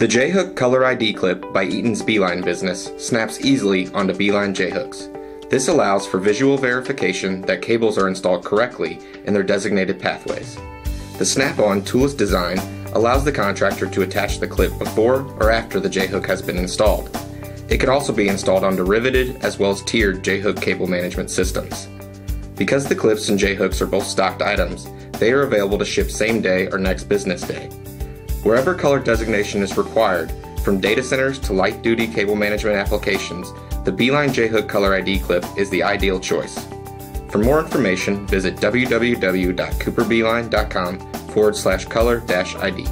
The J-Hook Color ID clip by Eaton's B-Line business snaps easily onto B-Line J-hooks. This allows for visual verification that cables are installed correctly in their designated pathways. The snap-on toolless design allows the contractor to attach the clip before or after the J-hook has been installed. It can also be installed on riveted as well as tiered J-hook cable management systems. Because the clips and J-hooks are both stocked items, they are available to ship same day or next business day. Wherever color designation is required, from data centers to light duty cable management applications, the B-Line J-Hook Color ID clip is the ideal choice. For more information, visit www.cooperbline.com forward slash color dash ID.